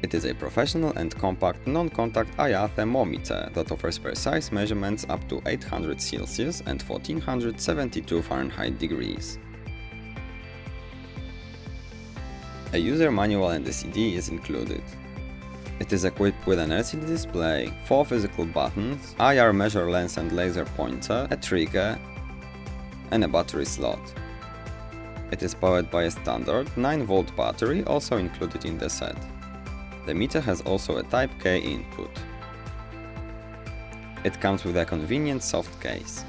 It is a professional and compact non-contact IR thermometer that offers precise measurements up to 800 Celsius and 1472 Fahrenheit degrees. A user manual and a CD is included. It is equipped with an LCD display, 4 physical buttons, IR measure lens and laser pointer, a trigger, and a battery slot. It is powered by a standard 9V battery also included in the set. The meter has also a Type K input. It comes with a convenient soft case.